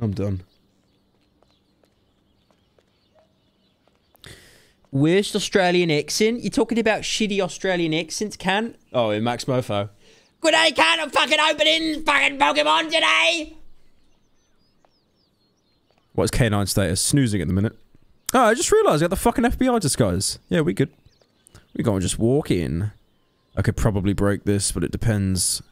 I'm done. Worst Australian accent? You're talking about shitty Australian accents, can? Oh, in Maxmoefoe. Good day, can I'm fucking opening fucking Pokemon today! What's K9 status? Snoozing at the minute. Oh, I just realised I got the fucking FBI disguise. Yeah, we could. We gonna just walk in. I could probably break this, but it depends